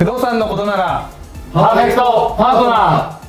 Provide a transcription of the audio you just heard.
不動産のことならパーフェクトパートナー。